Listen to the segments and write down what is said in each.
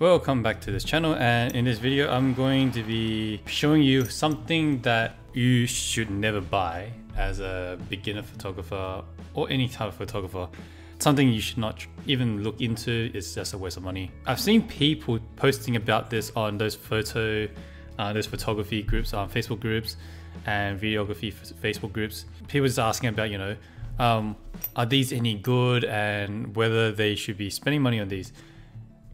Welcome back to this channel and in this video I'm going to be showing you something that you should never buy as a beginner photographer or any type of photographer. Something you should not even look into, it's just a waste of money. I've seen people posting about this on those photo, uh, those photography groups, on Facebook groups and videography Facebook groups. People just asking about, you know, um, are these any good and whether they should be spending money on these.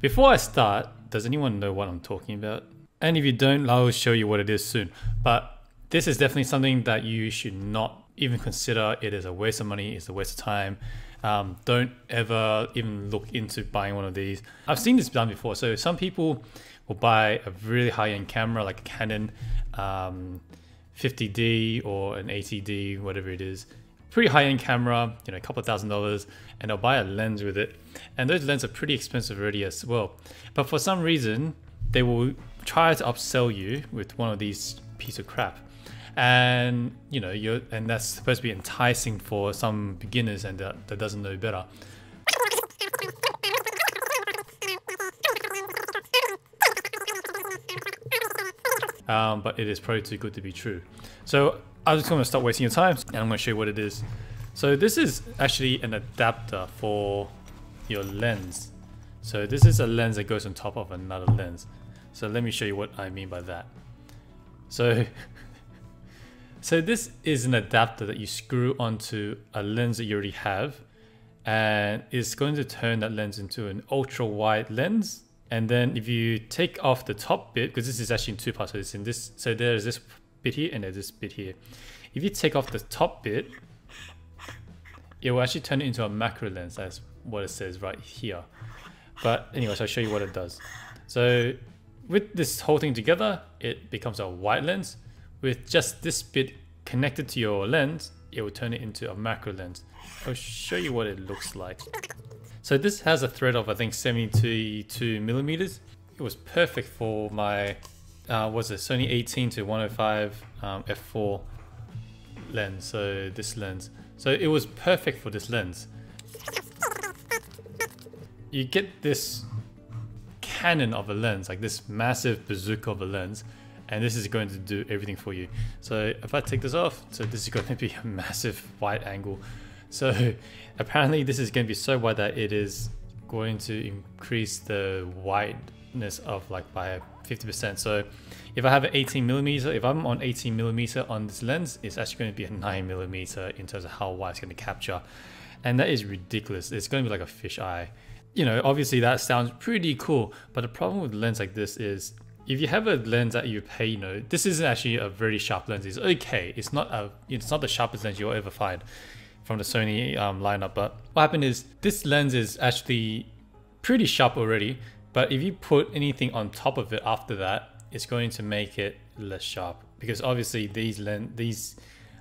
Before I start, does anyone know what I'm talking about? And if you don't, I'll show you what it is soon. But this is definitely something that you should not even consider. It is a waste of money, it's a waste of time. Um, don't ever even look into buying one of these. I've seen this done before. So some people will buy a really high-end camera like a Canon um, 50D or an 80D, whatever it is, pretty high-end camera, you know, a couple of thousand dollars, and they'll buy a lens with it. And those lenses are pretty expensive already as well. But for some reason, they will try to upsell you with one of these piece of crap. And you know, you're and that's supposed to be enticing for some beginners and that, that doesn't know better. Um, but it is probably too good to be true. So I'm just going to stop wasting your time and I'm going to show you what it is. So this is actually an adapter for your lens. So this is a lens that goes on top of another lens. So let me show you what I mean by that. So, so this is an adapter that you screw onto a lens that you already have and it's going to turn that lens into an ultra wide lens. And then if you take off the top bit, because this is actually in two parts, so it's in this, so there's this bit here and there's this bit here. If you take off the top bit, it will actually turn it into a macro lens. That's what it says right here. But anyways, I'll show you what it does. So with this whole thing together, it becomes a wide lens. With just this bit connected to your lens, it will turn it into a macro lens. I'll show you what it looks like. So this has a thread of I think 72 millimeters. It was perfect for my uh, was it Sony 18 to 105 um, f4 lens. So this lens. So it was perfect for this lens. You get this cannon of a lens, like this massive bazooka of a lens, and this is going to do everything for you. So if I take this off, so this is going to be a massive wide angle. So apparently this is going to be so wide that it is going to increase the wideness of like by 50%. So if I have an 18 millimeter, if I'm on 18 millimeter on this lens, it's actually going to be a 9 millimeter in terms of how wide it's going to capture. And that is ridiculous. It's going to be like a fish eye. You know, obviously that sounds pretty cool, but the problem with lens like this is if you have a lens that you pay, you know, this isn't actually a very sharp lens. It's okay. It's not a, it's not the sharpest lens you'll ever find from the Sony um, lineup. But what happened is this lens is actually pretty sharp already, but if you put anything on top of it after that, it's going to make it less sharp because obviously these lens, these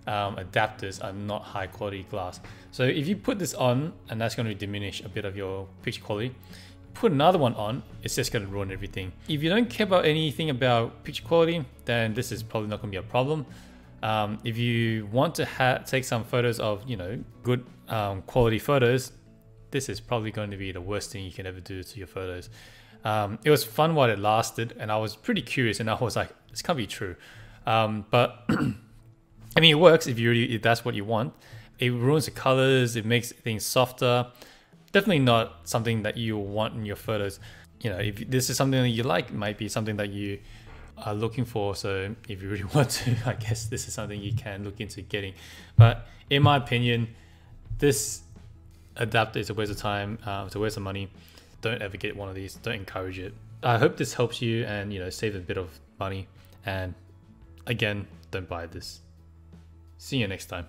um, adapters are not high quality glass. So if you put this on and that's going to diminish a bit of your picture quality, put another one on, it's just going to ruin everything. If you don't care about anything about picture quality, then this is probably not going to be a problem. Um, if you want to take some photos of, you know, good um, quality photos, this is probably going to be the worst thing you can ever do to your photos. Um, it was fun while it lasted, and I was pretty curious, and I was like, this can't be true. Um, but I mean, it works if you really, if that's what you want. It ruins the colors, it makes things softer. Definitely not something that you want in your photos. You know, if this is something that you like, it might be something that you are looking for. So if you really want to, I guess this is something you can look into getting. But in my opinion, this adapter is a waste of time. Uh, it's a waste of money don't ever get one of these. Don't encourage it. I hope this helps you and you know save a bit of money. And again, don't buy this. See you next time.